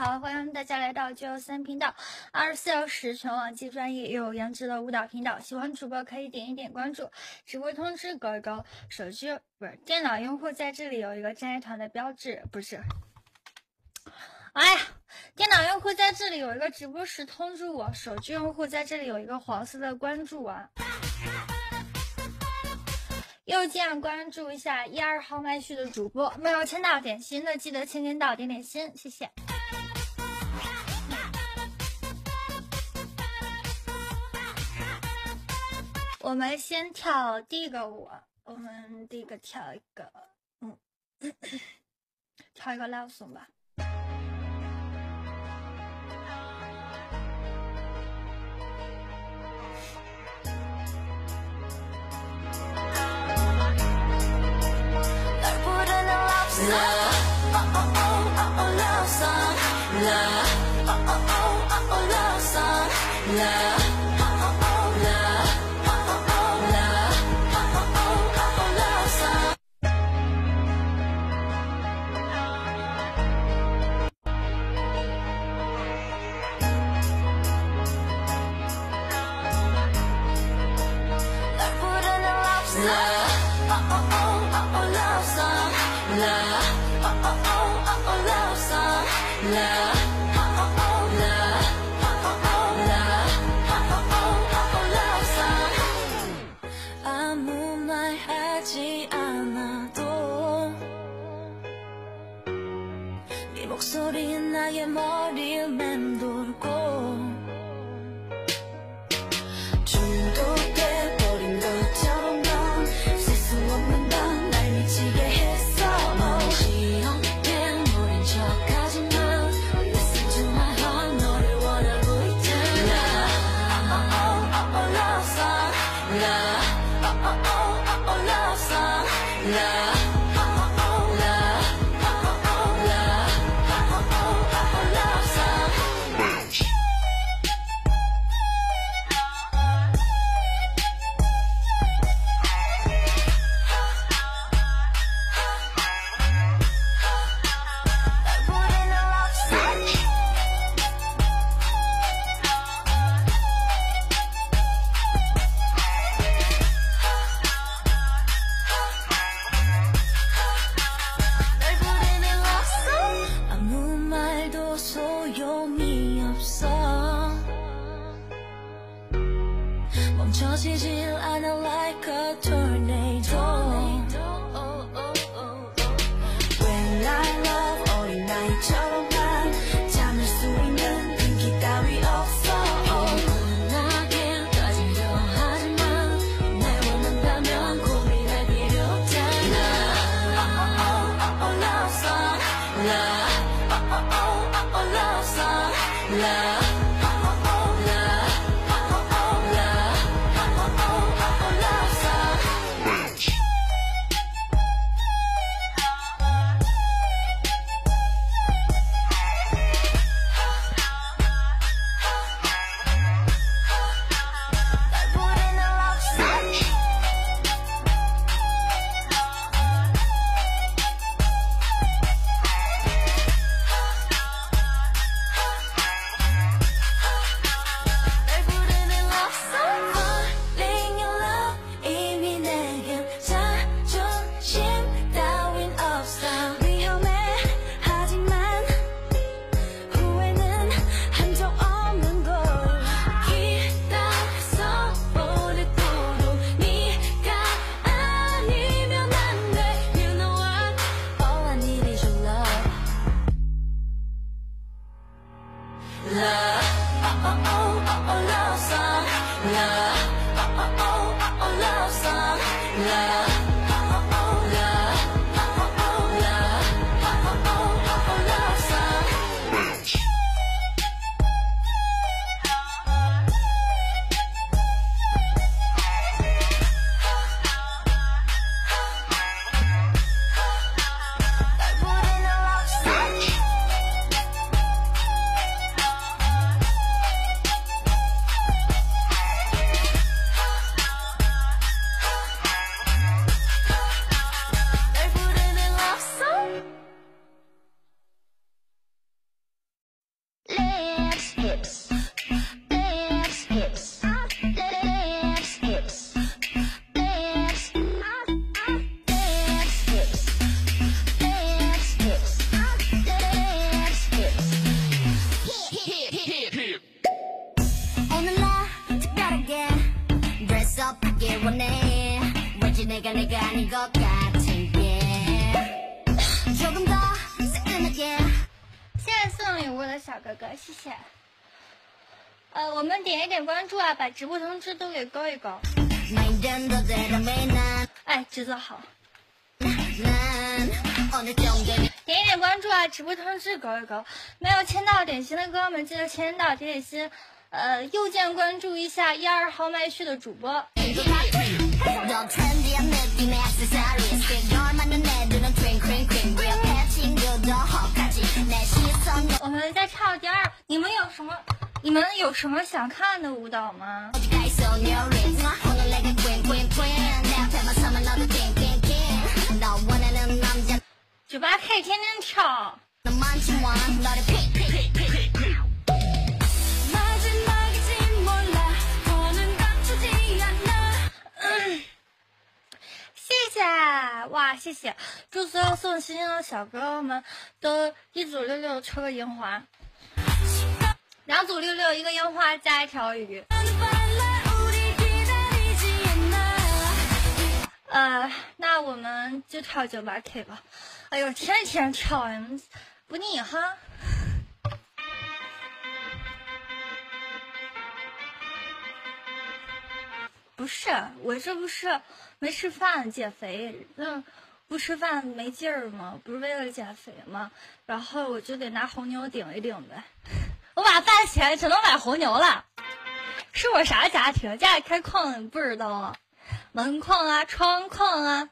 好，欢迎大家来到九三频道，二十四小时全网最专业又有颜值的舞蹈频道。喜欢主播可以点一点关注，直播通知勾一勾。手机不是电脑用户在这里有一个战业团的标志，不是。哎呀，电脑用户在这里有一个直播时通知我，手机用户在这里有一个黄色的关注啊。右键关注一下一二号麦序的主播，没有签到点心的记得签签到点点心，谢谢。我们先跳第一个舞我们第一个跳一个嗯跳一个 love song 吧。love. song 吧。 谢谢， 呃，我们点一点关注啊，把直播通知都给勾一勾。哎，制作好。点一点关注啊，直播通知勾一勾。没有签到点心的哥哥们，记得签到点点心。呃，右键关注一下一二号麦序的主播。我们再跳第二，你们有什么想看的舞蹈吗？九八 K 天天跳。谢谢哇，谢谢！祝所有送星星的小哥哥们都一组六六抽个银环，两组六六一个樱花加一条鱼。呃，那我们就跳九八 K 吧。哎呦，天天跳呀，不腻哈。不是，我这不是没吃饭减肥，那不吃饭没劲儿吗？不是为了减肥吗？然后我就得拿红牛顶一顶呗。我把饭钱只能买红牛了。是我啥家庭？家里开矿不知道啊？门框啊，窗框啊。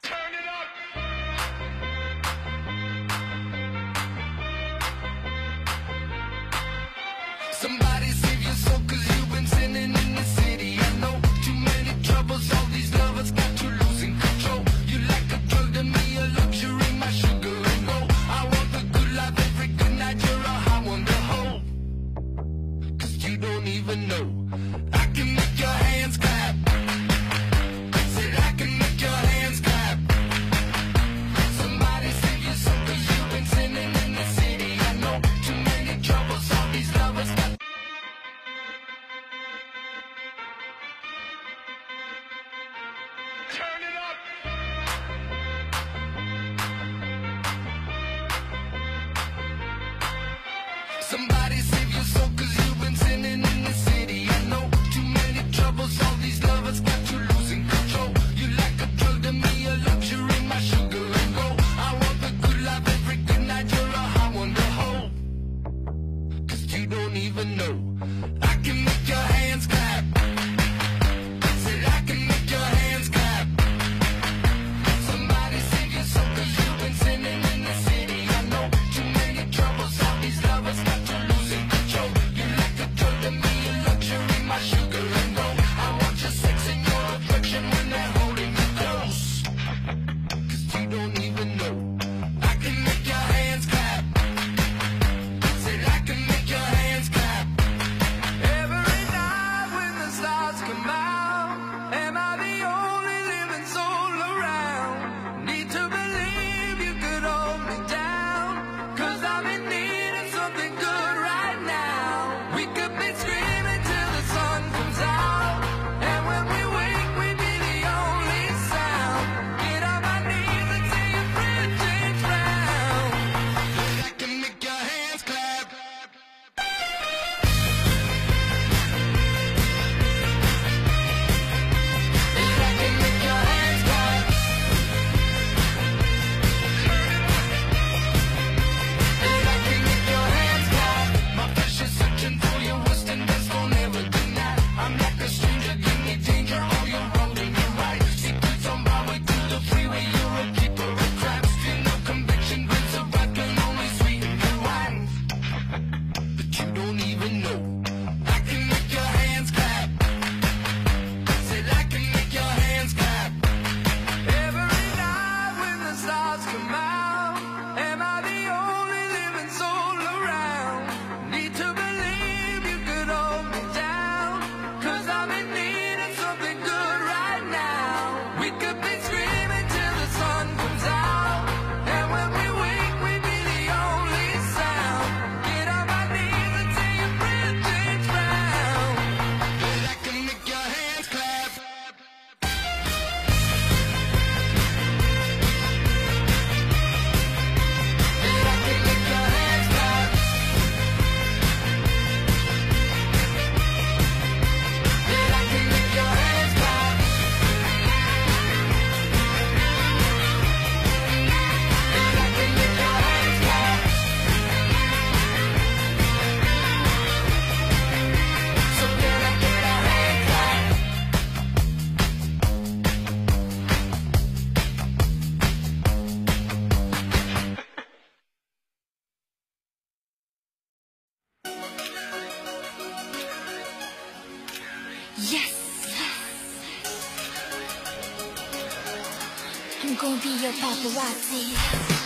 Stop. even know. Yes! I'm gonna be your paparazzi.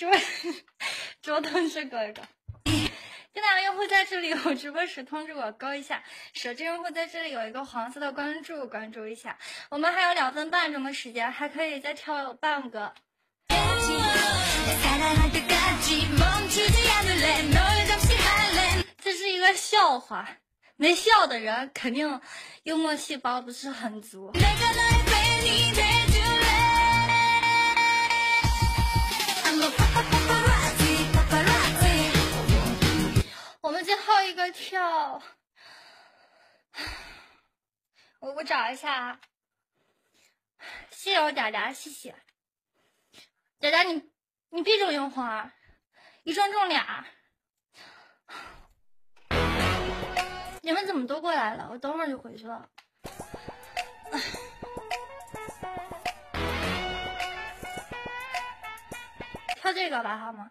卓卓同是哥哥。新来的用户在这里有直播时通知我勾一下，手机用户在这里有一个黄色的关注，关注一下。我们还有两分半钟的时间，还可以再跳半个。这是一个笑话，没笑的人肯定幽默细胞不是很足。跳，我我找一下啊。谢谢我嗲嗲，谢谢嗲嗲，你你闭着用户啊，一中中俩。你们怎么都过来了？我等会儿就回去了。跳这个吧，好吗？